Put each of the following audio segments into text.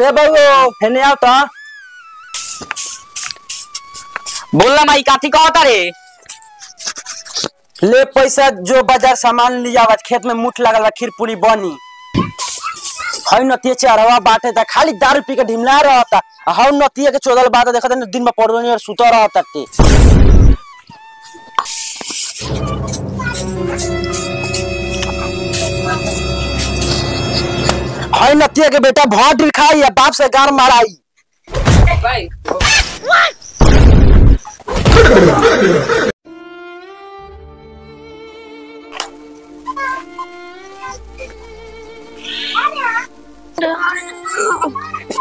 रे बउओ हेने आओ तो बोल ना माई काथी कहता रे? ले पैसा, जो बाज़ार सामान लिया आवाज़ खेत में मुठ लगल बा खीर पूरी बनी हई नतिया चारवा बाटे था खाली दारू पी के ढिमला रहता. हौ नतिया के चोदल बात देखत है दिन में पड़ोनी और सुता रहता हई नतिया के बेटा भौट खाई या बाप से गार माराई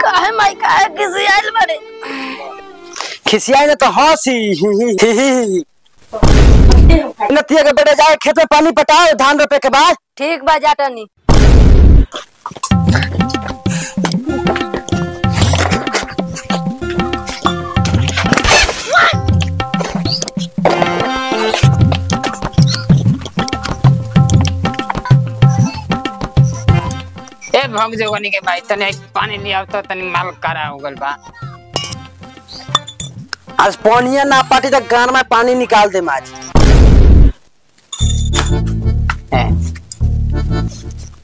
काहे माई? काहे किसी आइल बारे खिसियाई ने तो हँसी। नतिया के बेटा जाए खेत में पानी पटाओ धान रोपे के बाद। ठीक बा जाटनी भग जोगनी के भाई तने पानी नहीं आवतो तनी माल करा हो गल बा। आज पानिया ना पाटी तो गान में पानी निकाल दे ए,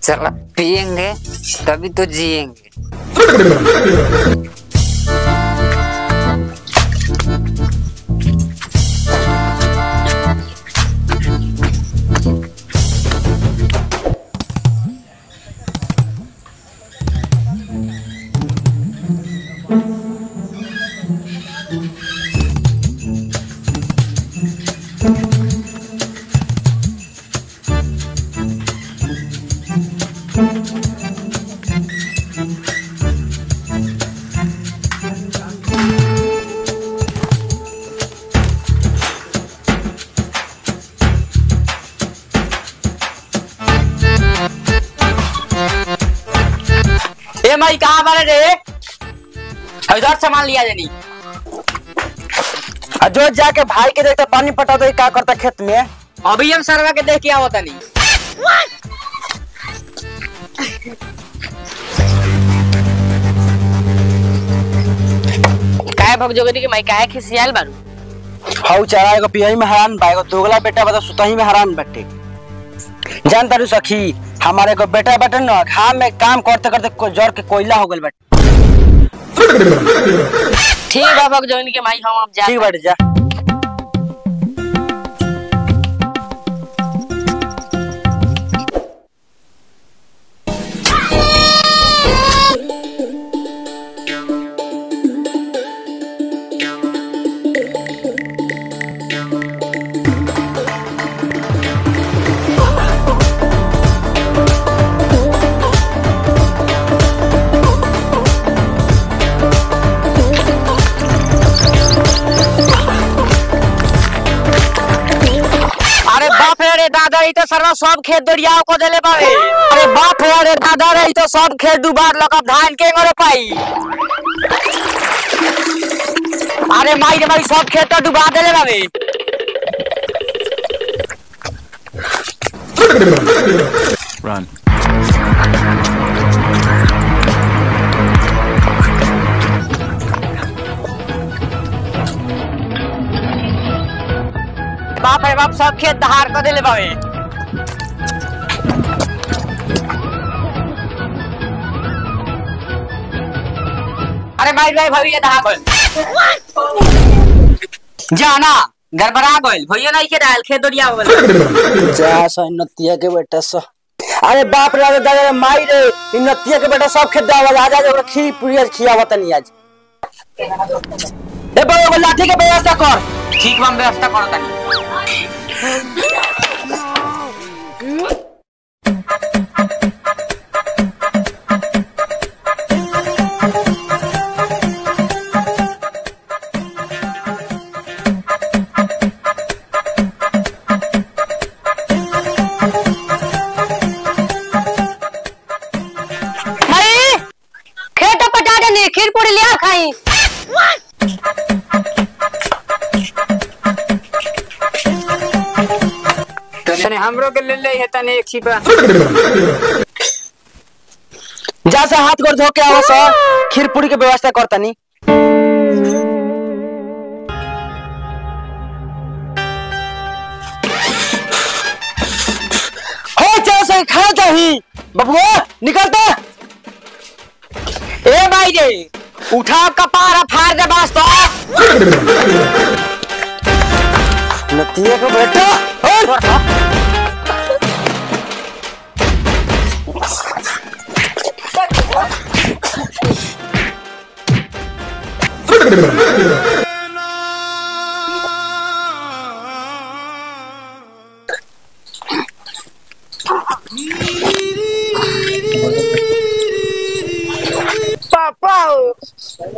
चलो पिएंगे तभी तो जिएंगे माई कहाँ बारे रे? इधर सामान लिया जानी। जो जाके भाई के देखता पानी पटा दे का करता खेत में? अभी हम सरवा के देख के आवत नहीं काहे भग जोगनी के माई काहे खिसियाल बारू? हौ चारा एगो पियई में हरान बा एगो दोगला बेटा बता सुतही में हरान बटे जान तारू सखी हमारे को बेटा बटन न हाँ में काम करते करते को जड़ के कोयला हो गए बटे। ठीक है भग जोगनी के माई हम अब जा ठीक बैठ जा। रे दादा ई तो सरवा सब खेत दरियाओ को देले बावे अरे बाप रे अरे दादा रे ई तो सब खेत डुबार लगा धान के ngore पाई। अरे माई रे माई सब खेत तो डुबा देले बावे Run. बाप रे बाप सब खेत दहार कर देले बावे माई भाई भैया दहा गइल जाना गड़बड़ा गइल भैया नहीं के डाल खेत दरिया गइल जा सो नतिया के बेटा सो। अरे बाप रे दादा रे माई रे। नतिया के बेटा सब खेत दावा आज आज ओकरा खीर पूरी आज खियावत नहीं आज। ए बड़ो लाठी के व्यवस्था कर। ठीक हम व्यवस्था करत खीर पूरी लिया खाई। तने हमरो के ले ले है तने एक छिपा। जा से हाथ गोड़ धो के आवा सर खीर पूरी के व्यवस्था करतनी हो जाओ से खा जाही बबुआ निकलता ए भाई जी उठा कपार फाड़ दे बस तो। नतिया को बेटा और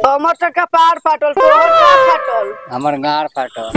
আমার টাকা পার ফাটল তোর গা ফাটল আমার গাঁড় ফাটল